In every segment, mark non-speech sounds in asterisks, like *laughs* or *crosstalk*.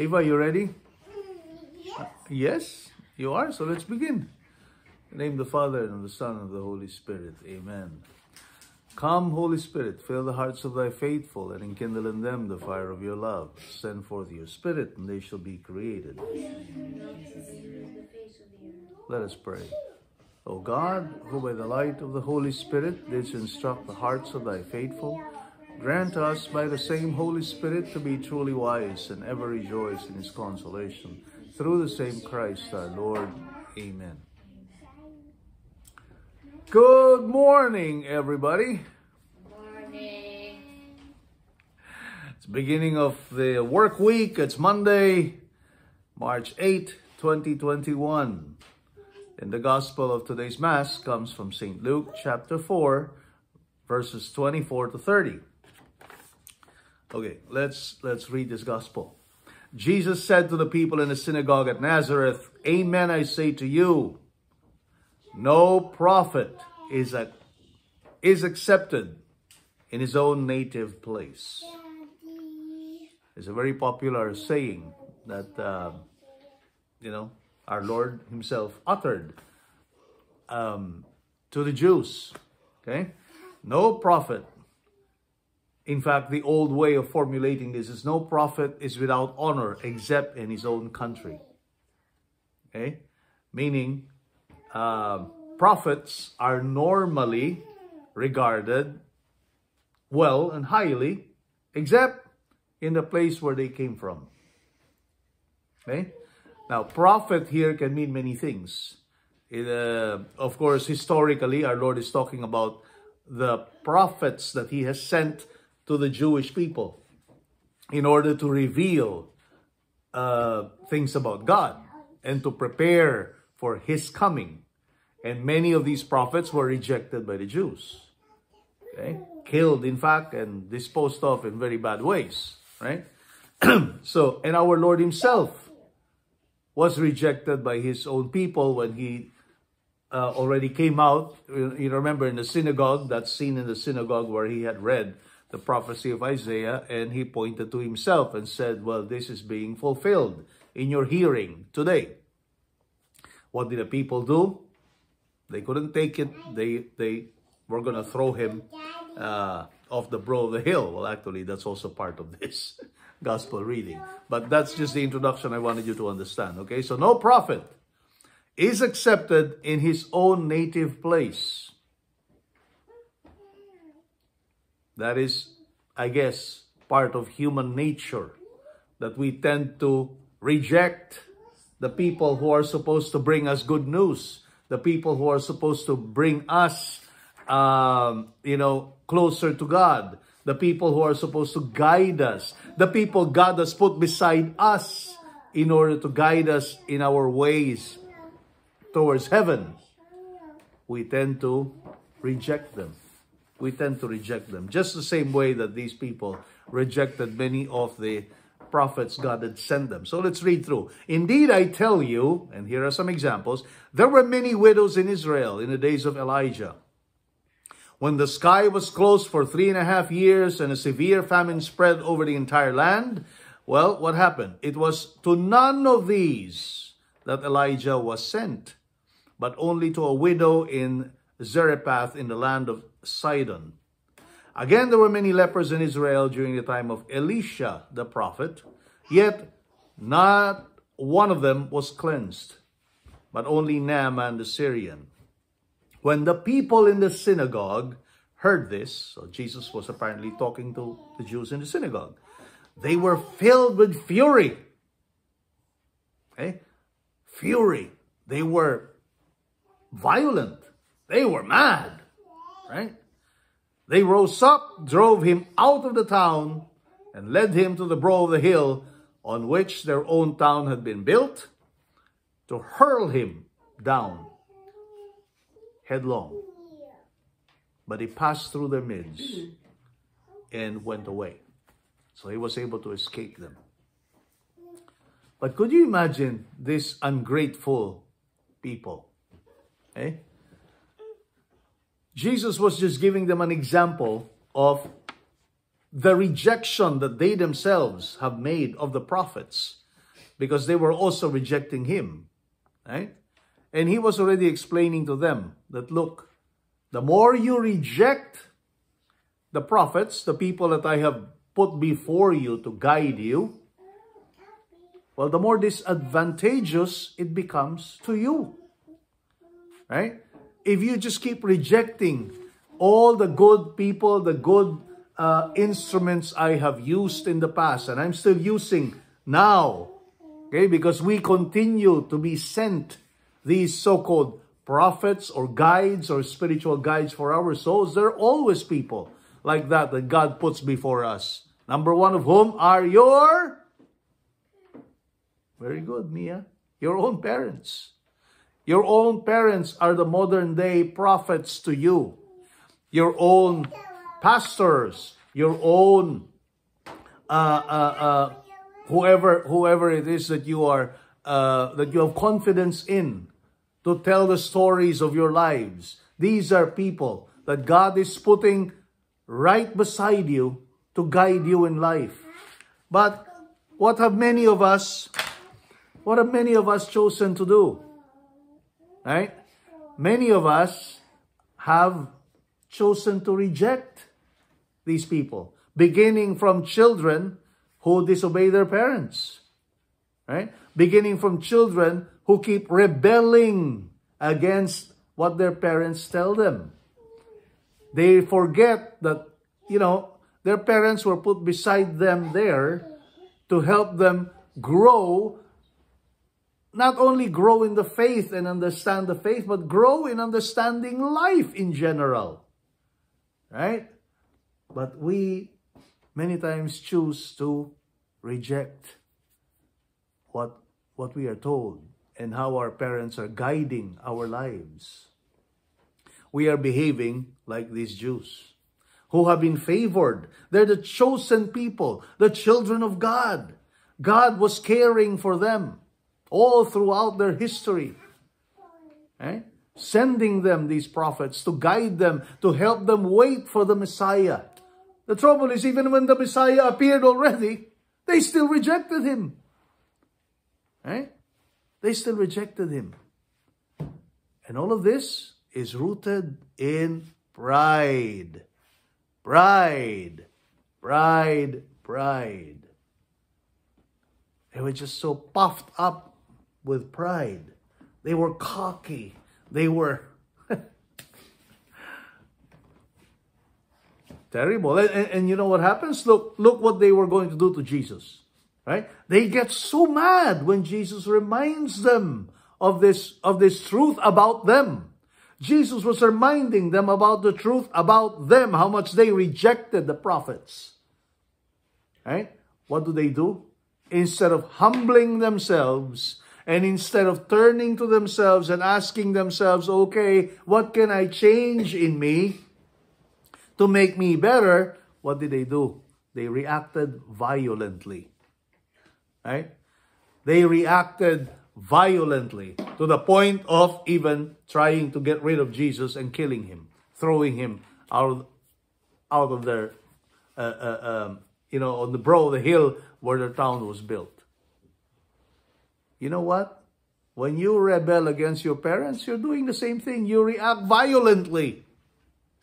Ava, you ready? Yes, Yes, you are. So let's begin. In the name of the Father and of the Son and of the Holy Spirit. Amen. Come, Holy Spirit, fill the hearts of thy faithful and enkindle in them the fire of your love. Send forth your Spirit, and they shall be created. Let us pray. O God, who by the light of the Holy Spirit didst instruct the hearts of thy faithful, grant us by the same Holy Spirit to be truly wise and ever rejoice in his consolation. Through the same Christ our Lord. Amen. Good morning, everybody. Morning. It's beginning of the work week. It's Monday, March 8, 2021. And the gospel of today's mass comes from St. Luke chapter 4, verses 24 to 30. Okay, let's let's read this gospel. Jesus said to the people in the synagogue at Nazareth, Amen I say to you, no prophet is, a, is accepted in his own native place. It's a very popular saying that, uh, you know, our Lord himself uttered um, to the Jews. Okay? No prophet. In fact, the old way of formulating this is no prophet is without honor except in his own country. Okay? Meaning, uh, prophets are normally regarded well and highly, except in the place where they came from. Okay? Now, prophet here can mean many things. It, uh, of course, historically, our Lord is talking about the prophets that he has sent to the Jewish people in order to reveal uh, things about God and to prepare for his coming. And many of these prophets were rejected by the Jews. Okay? Killed, in fact, and disposed of in very bad ways. Right? *clears throat* so, and our Lord himself was rejected by his own people when he uh, already came out. You remember in the synagogue, that scene in the synagogue where he had read the prophecy of Isaiah and he pointed to himself and said, well, this is being fulfilled in your hearing today. What did the people do? They couldn't take it. They, they were going to throw him uh, off the brow of the hill. Well, actually, that's also part of this *laughs* gospel reading. But that's just the introduction I wanted you to understand. Okay, so no prophet is accepted in his own native place. That is, I guess, part of human nature that we tend to reject the people who are supposed to bring us good news, the people who are supposed to bring us, um, you know, closer to God, the people who are supposed to guide us, the people God has put beside us in order to guide us in our ways towards heaven. We tend to reject them. We tend to reject them. Just the same way that these people rejected many of the prophets God had sent them. So let's read through. Indeed, I tell you, and here are some examples, there were many widows in Israel in the days of Elijah. When the sky was closed for three and a half years and a severe famine spread over the entire land, well, what happened? It was to none of these that Elijah was sent, but only to a widow in Zarephath in the land of Sidon. Again, there were many lepers in Israel during the time of Elisha the prophet, yet not one of them was cleansed, but only Naaman the Syrian. When the people in the synagogue heard this, so Jesus was apparently talking to the Jews in the synagogue, they were filled with fury. Okay? Fury. They were violent. They were mad. Right? They rose up, drove him out of the town, and led him to the brow of the hill on which their own town had been built, to hurl him down headlong. But he passed through their midst and went away. So he was able to escape them. But could you imagine this ungrateful people? Eh? Jesus was just giving them an example of the rejection that they themselves have made of the prophets. because they were also rejecting him, right? And he was already explaining to them that, look, the more you reject the prophets, the people that I have put before you to guide you, well, the more disadvantageous it becomes to you. Right? If you just keep rejecting all the good people, the good uh, instruments I have used in the past, and I'm still using now, okay, because we continue to be sent these so-called prophets or guides or spiritual guides for our souls, there are always people like that that God puts before us. Number one of whom are your, very good, Mia, your own parents. Your own parents are the modern day prophets to you. Your own pastors, your own uh, uh, uh, whoever whoever it is that you are uh, that you have confidence in to tell the stories of your lives. These are people that God is putting right beside you to guide you in life. But what have many of us, what have many of us chosen to do? Right? Many of us have chosen to reject these people, beginning from children who disobey their parents. Right? Beginning from children who keep rebelling against what their parents tell them. They forget that, you know, their parents were put beside them there to help them grow, not only grow in the faith and understand the faith, but grow in understanding life in general. Right? But we many times choose to reject what, what we are told and how our parents are guiding our lives. We are behaving like these Jews who have been favored. They're the chosen people, the children of God. God was caring for them all throughout their history. Eh? Sending them these prophets to guide them, to help them wait for the Messiah. The trouble is, even when the Messiah appeared already, they still rejected him. Eh? They still rejected him. And all of this is rooted in pride. Pride. Pride. Pride. They were just so puffed up with pride. They were cocky. They were *laughs* terrible. And, and, and, you know what happens? Look, look what they were going to do to Jesus. Right? They get so mad when Jesus reminds them of this, of this truth about them. Jesus was reminding them about the truth about them, how much they rejected the prophets. Right? What do they do? Instead of humbling themselves and instead of turning to themselves and asking themselves, okay, what can I change in me to make me better? What did they do? They reacted violently right? They reacted violently to the point of even trying to get rid of Jesus and killing him, throwing him out, out of their, uh, uh, um, you know, on the brow, the hill where their town was built. You know what? When you rebel against your parents, you're doing the same thing. You react violently.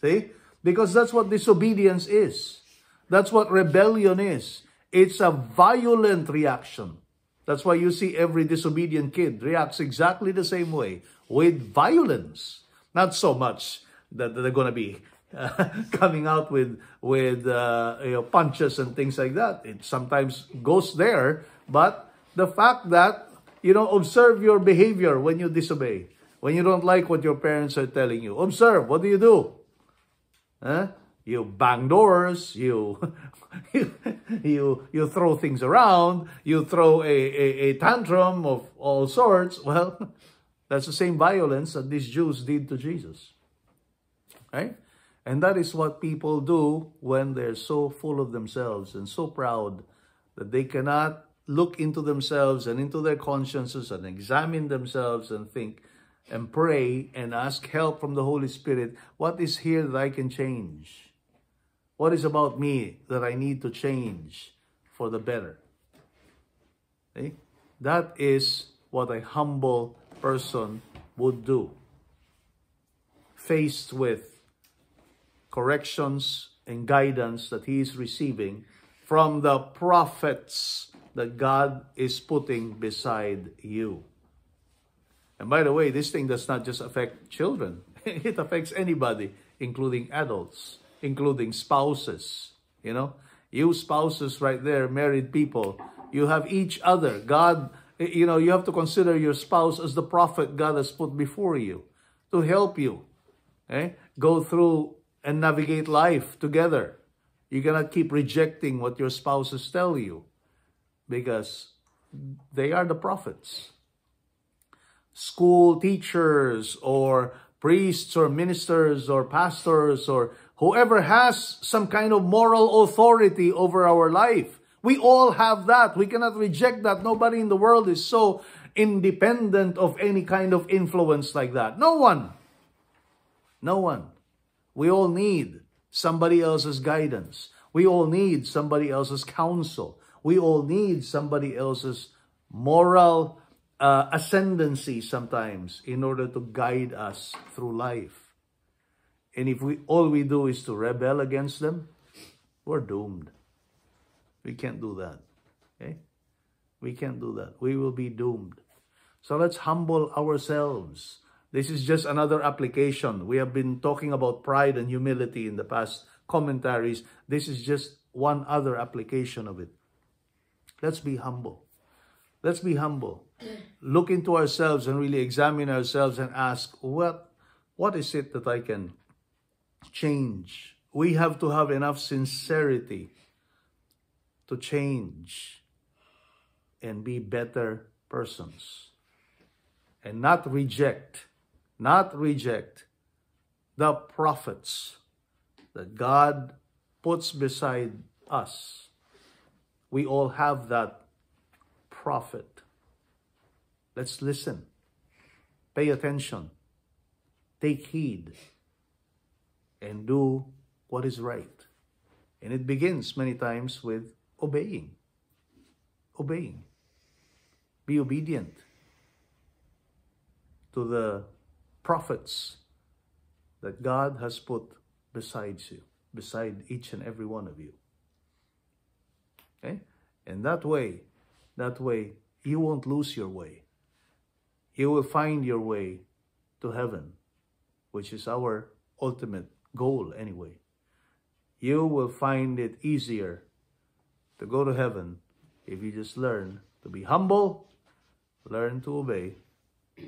See? Because that's what disobedience is. That's what rebellion is. It's a violent reaction. That's why you see every disobedient kid reacts exactly the same way with violence. Not so much that they're going to be uh, *laughs* coming out with with uh, you know, punches and things like that. It sometimes goes there, but the fact that you know observe your behavior when you disobey, when you don't like what your parents are telling you. Observe. What do you do? Huh? You bang doors. You *laughs* you, you, throw things around, you throw a, a, a tantrum of all sorts. Well, *laughs* that's the same violence that these Jews did to Jesus. Right? And that is what people do when they're so full of themselves and so proud that they cannot look into themselves and into their consciences and examine themselves and think and pray and ask help from the Holy Spirit. What is here that I can change? What is about me that I need to change for the better? Okay? That is what a humble person would do. Faced with corrections and guidance that he is receiving from the prophets that God is putting beside you. And by the way, this thing does not just affect children, *laughs* it affects anybody, including adults, including spouses. You know, you spouses right there, married people, you have each other. God, you know, you have to consider your spouse as the prophet God has put before you to help you eh? go through and navigate life together. You cannot keep rejecting what your spouses tell you because they are the prophets. School teachers or priests or ministers or pastors or whoever has some kind of moral authority over our life. We all have that. We cannot reject that. Nobody in the world is so independent of any kind of influence like that. No one. No one. We all need somebody else's guidance. We all need somebody else's counsel. We all need somebody else's moral uh, ascendancy sometimes in order to guide us through life. And if we all we do is to rebel against them, we're doomed. We can't do that. Okay? We can't do that. We will be doomed. So let's humble ourselves. This is just another application. We have been talking about pride and humility in the past commentaries. This is just one other application of it. Let's be humble. Let's be humble. *clears throat* Look into ourselves and really examine ourselves and ask, what, what is it that I can change? We have to have enough sincerity to change and be better persons and not reject, not reject the prophets that God puts beside us. We all have that prophet. Let's listen. Pay attention. Take heed. And do what is right. And it begins many times with obeying. Obeying. Be obedient to the prophets that God has put beside you, beside each and every one of you. Okay? And that way, that way, you won't lose your way. You will find your way to heaven, which is our ultimate goal anyway. You will find it easier to go to heaven if you just learn to be humble, learn to obey,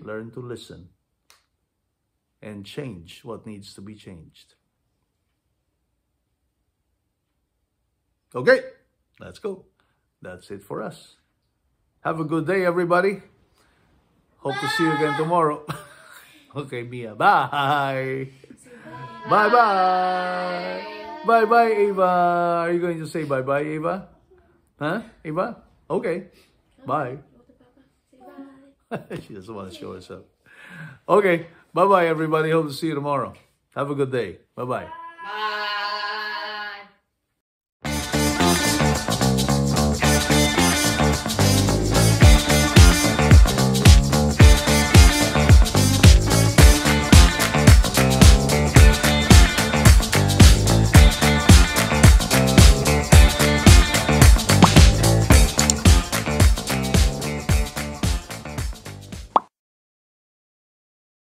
learn to listen, and change what needs to be changed. Okay, let's go. That's it for us. Have a good day, everybody. Hope bye. to see you again tomorrow. *laughs* okay, Mia. Bye. Bye bye. Bye bye, Ava. Are you going to say bye bye, Ava? Huh, Eva? Okay. Bye. *laughs* she doesn't want to show herself. Okay. Bye-bye, everybody. Hope to see you tomorrow. Have a good day. Bye-bye. Bye.